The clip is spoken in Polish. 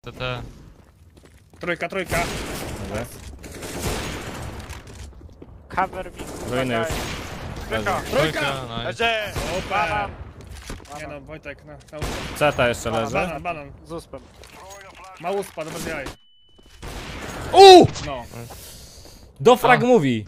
TT. Trójka, trójka. Dobra. Cover me. Ruiny już. Trójka. Trójka! nice. Leży! Super. Banan. Nie no, Wojtek, na, na Ceta jeszcze leży. Banan, banan. Z uspem. Ma uspa, dobra jaj. Uuu! No. Do frag mówi.